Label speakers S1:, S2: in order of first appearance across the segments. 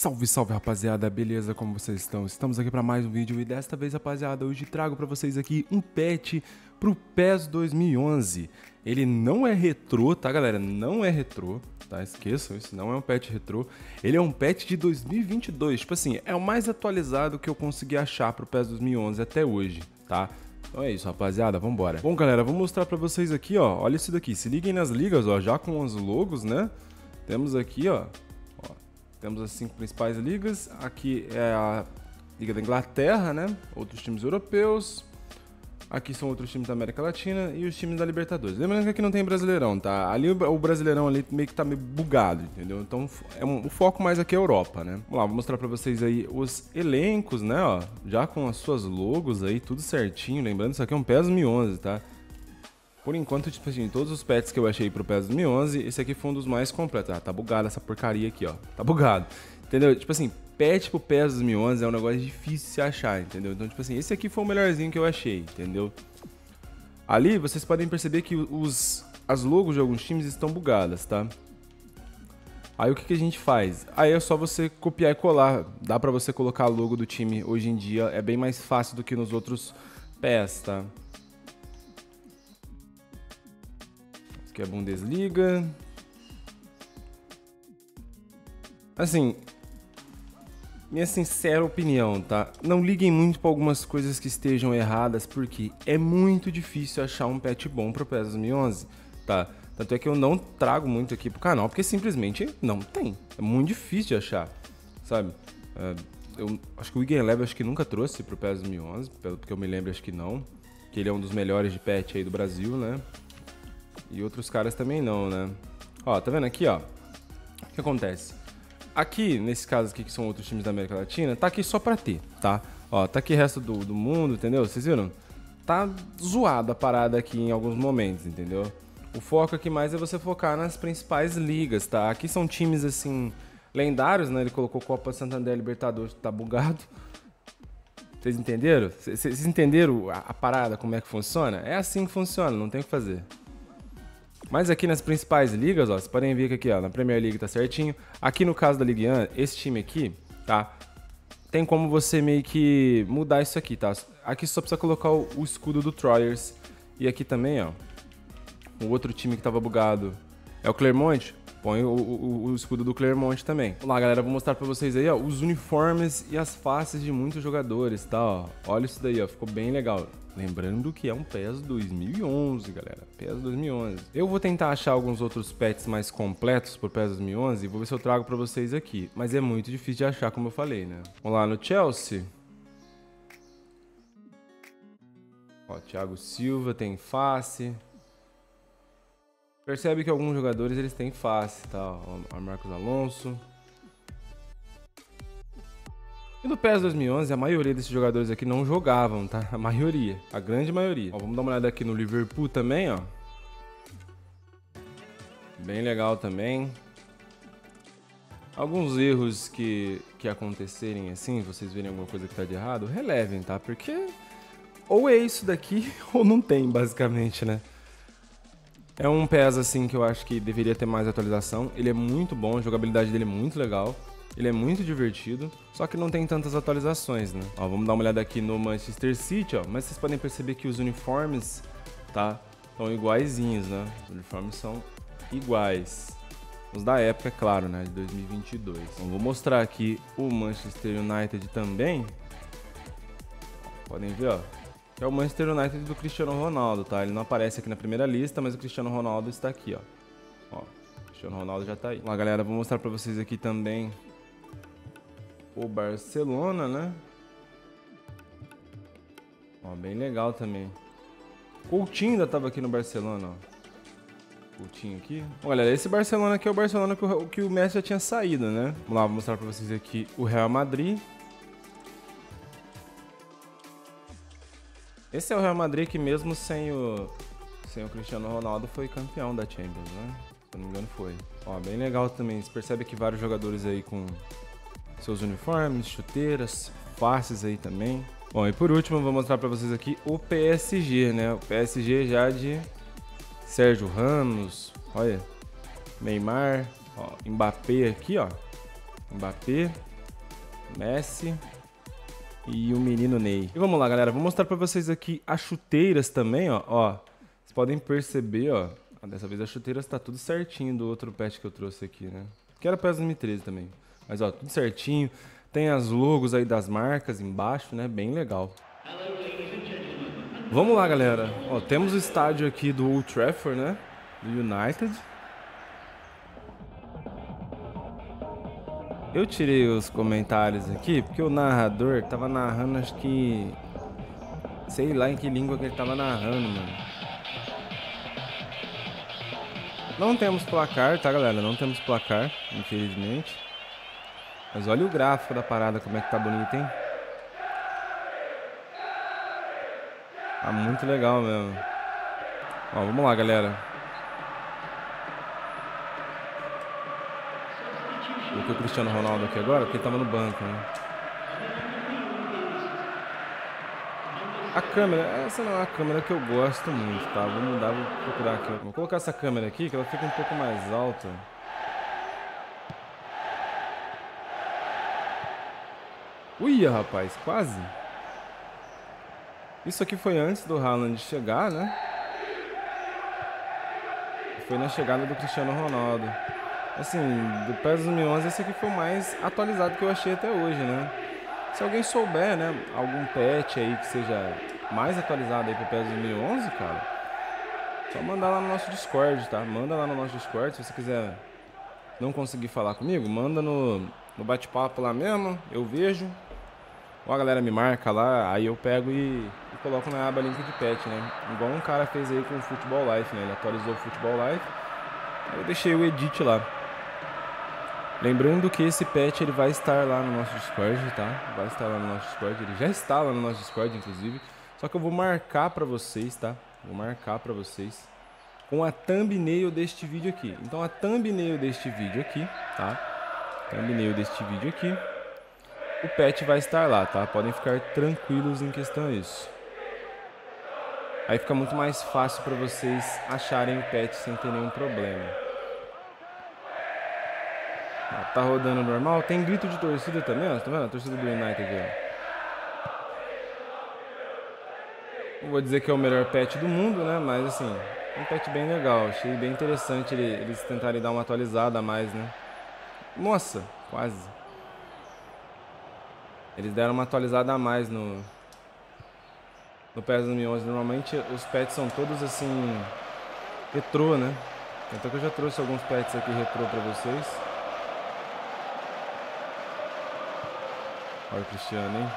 S1: Salve, salve rapaziada, beleza? Como vocês estão? Estamos aqui para mais um vídeo e desta vez, rapaziada, hoje trago para vocês aqui um patch pro PES 2011. Ele não é retrô, tá galera? Não é retrô, tá? Esqueçam, isso não é um patch retrô. Ele é um patch de 2022, tipo assim, é o mais atualizado que eu consegui achar pro PES 2011 até hoje, tá? Então é isso, rapaziada, vambora. Bom, galera, vou mostrar pra vocês aqui, ó, olha isso daqui. Se liguem nas ligas, ó, já com os logos, né? Temos aqui, ó, ó temos as cinco principais ligas. Aqui é a Liga da Inglaterra, né? Outros times europeus, Aqui são outros times da América Latina e os times da Libertadores. Lembrando que aqui não tem Brasileirão, tá? Ali o Brasileirão ali meio que tá meio bugado, entendeu? Então é um, o foco mais aqui é a Europa, né? Vamos lá, vou mostrar para vocês aí os elencos, né, ó, já com as suas logos aí, tudo certinho. Lembrando, isso aqui é um PES 2011, tá? Por enquanto, tipo assim, todos os pets que eu achei pro PES 2011, esse aqui foi um dos mais completos. Ah, tá bugado essa porcaria aqui, ó. Tá bugado. Entendeu? Tipo assim, pet pro PES 2011 é um negócio difícil de se achar, entendeu? Então, tipo assim, esse aqui foi o melhorzinho que eu achei, entendeu? Ali, vocês podem perceber que os, as logos de alguns times estão bugadas, tá? Aí o que, que, a gente faz? Aí é só você copiar e colar. Dá pra você colocar a logo do time hoje em dia. É bem mais fácil do que nos outros pés, tá? Aqui é Bundesliga. Assim, minha sincera opinião, tá? Não liguem muito para algumas coisas que estejam erradas, porque é muito difícil achar um patch bom pro PES 2011, tá? Tanto é que eu não trago muito aqui pro canal, porque simplesmente não tem. É muito difícil de achar, sabe? É, eu acho que o Wigan Lab acho que nunca trouxe pro PES 2011, pelo que eu me lembro, acho que não. Que ele é um dos melhores de patch aí do Brasil, né? E outros caras também não, né? Ó, tá vendo aqui, ó? O que acontece? Aqui, nesse caso aqui, que são outros times da América Latina, tá aqui só pra ter, tá? Ó, tá aqui o resto do, do mundo, entendeu? Vocês viram? Tá zoada a parada aqui em alguns momentos, entendeu? O foco aqui mais é você focar nas principais ligas, tá? Aqui são times, assim, lendários, né? Ele colocou Copa Santander Libertadores, tá bugado. Vocês entenderam? Vocês entenderam a, a parada, como é que funciona? É assim que funciona, não tem o que fazer. Mas aqui nas principais ligas, ó, vocês podem ver que aqui, ó, na Premier League tá certinho. Aqui no caso da Ligue 1, esse time aqui, tá? Tem como você meio que mudar isso aqui, tá? Aqui só precisa colocar o, o escudo do Troyers. E aqui também, ó, o outro time que tava bugado é o Clermont. Põe o, o, o, escudo do Clermont também. Vamos lá, galera, vou mostrar pra vocês aí, ó, os uniformes e as faces de muitos jogadores, tá? Ó. Olha isso daí, ó, ficou bem legal. Lembrando que é um PES 2011, galera. PES 2011. Eu vou tentar achar alguns outros pets mais completos pro PES 2011 e vou ver se eu trago pra vocês aqui. Mas é muito difícil de achar, como eu falei, né? Vamos lá no Chelsea. Ó, Thiago Silva tem face. Percebe que alguns jogadores eles têm face, tá? Ó, Marcos Alonso. E no PES 2011, a maioria desses jogadores aqui não jogavam, tá? A maioria, a grande maioria. Ó, vamos dar uma olhada aqui no Liverpool também, ó. Bem legal também. Alguns erros que, que acontecerem assim, vocês verem alguma coisa que tá de errado, relevem, tá? Porque ou é isso daqui ou não tem, basicamente, né? É um PES assim que eu acho que deveria ter mais atualização. Ele é muito bom, a jogabilidade dele é muito legal. Ele é muito divertido, só que não tem tantas atualizações, né? Ó, vamos dar uma olhada aqui no Manchester City, ó. Mas vocês podem perceber que os uniformes, tá? São iguaizinhos, né? Os uniformes são iguais. Os da época, é claro, né? De 2022. Então, vou mostrar aqui o Manchester United também. Podem ver, ó. É o Manchester United do Cristiano Ronaldo, tá? Ele não aparece aqui na primeira lista, mas o Cristiano Ronaldo está aqui, ó. Ó, o Cristiano Ronaldo já tá aí. Lá, galera, vou mostrar pra vocês aqui também o Barcelona, né? Ó, bem legal também. Coutinho ainda tava aqui no Barcelona, ó. Coutinho aqui. Olha, esse Barcelona aqui é o Barcelona que o, que o Messi já tinha saído, né? Vamos lá, vou mostrar pra vocês aqui o Real Madrid. Esse é o Real Madrid que mesmo sem o, sem o Cristiano Ronaldo foi campeão da Champions, né? Se eu não me engano foi. Ó, bem legal também. Você percebe que vários jogadores aí com seus uniformes, chuteiras, faces aí também. Bom, e por último, vou mostrar para vocês aqui o PSG, né? O PSG já de Sérgio Ramos, olha, Neymar, ó, Mbappé aqui, ó. Mbappé, Messi e o menino Ney. E vamos lá, galera. Vou mostrar pra vocês aqui as chuteiras também, ó. vocês podem perceber, ó. Dessa vez as chuteiras tá tudo certinho do outro pet que eu trouxe aqui, né? Que era PES 2013 também. Mas, ó, tudo certinho. Tem as logos aí das marcas embaixo, né? Bem legal. Vamos lá, galera. Ó, temos o estádio aqui do Old Trafford, né? Do United. Eu tirei os comentários aqui porque o narrador tava narrando, acho que. Sei lá em que língua que ele tava narrando, mano. Não temos placar, tá, galera? Não temos placar, infelizmente. Mas olha o gráfico da parada, como é que tá bonito, hein? Tá muito legal mesmo. Ó, vamos lá, galera. Coloquei o Cristiano Ronaldo aqui agora, porque ele tava no banco, né? A câmera, essa não é a câmera que eu gosto muito, tá? Vou mudar, vou procurar aqui. Vou colocar essa câmera aqui, que ela fica um pouco mais alta. Uia, rapaz, quase. Isso aqui foi antes do Haaland chegar, né? Foi na chegada do Cristiano Ronaldo. Assim, do PES 2011, esse aqui foi o mais atualizado que eu achei até hoje, né? Se alguém souber, né, algum patch aí que seja mais atualizado aí pro PES 2011, cara, só mandar lá no nosso Discord, tá? Manda lá no nosso Discord, se você quiser não conseguir falar comigo, manda no, no bate-papo lá mesmo, eu vejo. Ou a galera me marca lá, aí eu pego e, e coloco na aba link de patch, né? Igual um cara fez aí com o Futebol Life, né? Ele atualizou o Futebol Life, eu deixei o edit lá. Lembrando que esse patch ele vai estar lá no nosso Discord, tá? Vai estar lá no nosso Discord, ele já está lá no nosso Discord, inclusive. Só que eu vou marcar para vocês, tá? Vou marcar para vocês com a thumbnail deste vídeo aqui. Então a thumbnail deste vídeo aqui, tá? Thumbnail deste vídeo aqui. O patch vai estar lá, tá? Podem ficar tranquilos em questão a isso. Aí fica muito mais fácil para vocês acharem o patch sem ter nenhum problema. Ah, tá rodando normal. Tem grito de torcida também, ó. Tá vendo? A torcida do United aqui, ó. Não vou dizer que é o melhor patch do mundo, né? Mas assim, um patch bem legal. Achei bem interessante eles tentarem dar uma atualizada a mais, né? Nossa, quase. Eles deram uma atualizada a mais no no PES 2011. Normalmente os pets são todos assim retrô, né? Então que eu já trouxe alguns pets aqui retrô para vocês. Olha o Cristiano, hein?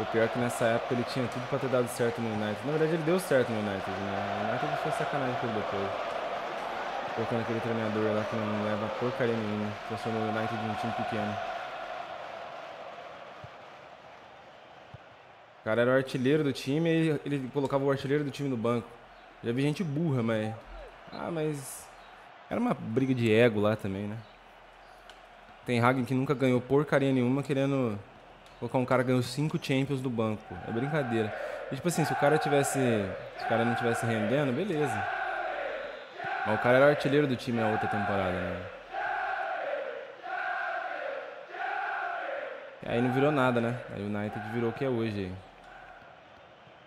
S1: O pior é que nessa época ele tinha tudo pra ter dado certo no United. Na verdade ele deu certo no United, né? O United foi sacanagem com ele depois. Colocando aquele treinador lá que não leva porcaria nenhuma. Transformou o United em um time pequeno. O cara era o artilheiro do time e ele colocava o artilheiro do time no banco. Já vi gente burra, mas... Ah, mas... Era uma briga de ego lá também, né? Tem Hagen que nunca ganhou porcaria nenhuma, querendo colocar um cara que ganhou 5 Champions do banco. É brincadeira. E, tipo assim, se o cara tivesse. Se o cara não tivesse rendendo, beleza. Mas o cara era artilheiro do time na outra temporada, né? E aí não virou nada, né? Aí o United virou o que é hoje.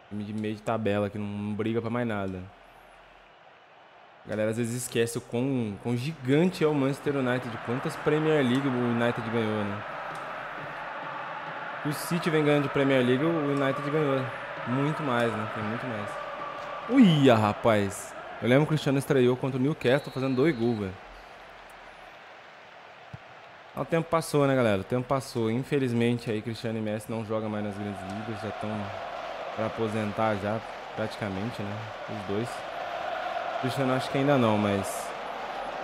S1: Time de meio de tabela que não briga pra mais nada. A galera às vezes esquece o quão, quão gigante é o Manchester United, quantas Premier League o United ganhou, né? O City vem ganhando de Premier League, o United ganhou muito mais, né? Tem muito mais. Uia, rapaz! Eu lembro que o Cristiano estreou contra o Newcastle fazendo dois gols, velho. O tempo passou, né, galera? O tempo passou. Infelizmente, aí Cristiano e Messi não jogam mais nas grandes ligas, já estão para aposentar já, praticamente, né? Os dois. Cristiano acho que ainda não, mas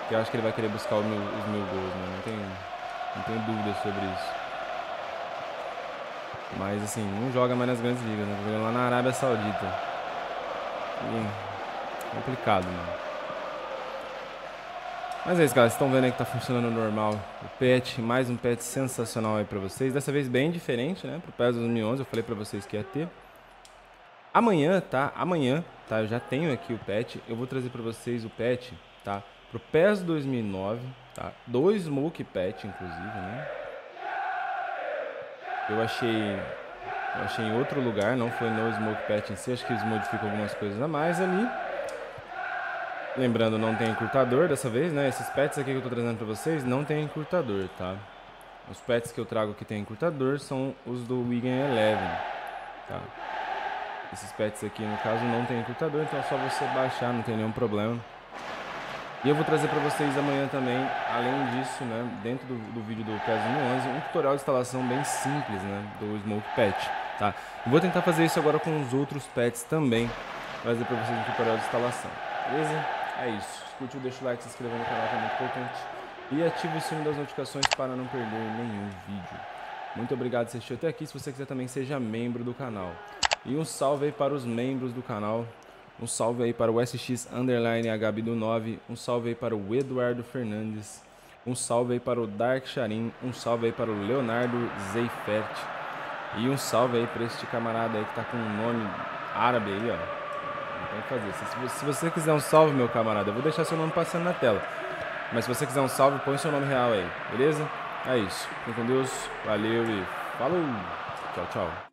S1: eu acho que ele vai querer buscar meu, os mil gols, né? Não tenho, não tenho dúvidas sobre isso. Mas assim, não joga mais nas grandes ligas, né? Tá jogando lá na Arábia Saudita. E complicado, mano. Mas é isso, galera. Vocês estão vendo aí que tá funcionando normal. O pet, mais um pet sensacional aí pra vocês. Dessa vez bem diferente, né? Pro PES 2011, eu falei pra vocês que ia ter. Amanhã, tá? Amanhã, tá? Eu já tenho aqui o patch. Eu vou trazer para vocês o patch, tá? Pro PES 2009, tá? Dois smoke patch, inclusive, né? Eu achei eu achei em outro lugar, não foi no Smoke Pet em si, acho que eles modificam algumas coisas a mais ali. Lembrando, não tem encurtador dessa vez, né? Esses pets aqui que eu tô trazendo pra vocês não tem encurtador, tá? Os pets que eu trago que tem encurtador são os do Wigan Eleven, tá? Esses pets aqui, no caso, não tem encurtador, então é só você baixar, não tem nenhum problema. E eu vou trazer para vocês amanhã também, além disso, né, dentro do, do vídeo do PES 11, um tutorial de instalação bem simples, né, do Smoke Pet, tá? vou tentar fazer isso agora com os outros pets também, trazer para vocês um tutorial de instalação, beleza? É isso. Se curtiu, deixa o like, se inscreva no canal que é muito importante. E ative o sino das notificações para não perder nenhum vídeo. Muito obrigado por assistir até aqui. Se você quiser também, seja membro do canal. E um salve aí para os membros do canal. Um salve aí para o SX Underline do 9. Um salve aí para o Eduardo Fernandes. Um salve aí para o Dark Charim. Um salve aí para o Leonardo Zeifert. E um salve aí para este camarada aí que tá com um nome árabe aí, ó. Tem que fazer. Se, se você quiser um salve, meu camarada, eu vou deixar seu nome passando na tela. Mas se você quiser um salve, põe seu nome real aí, beleza? É isso. Fique com Deus, valeu e falou! Tchau, tchau.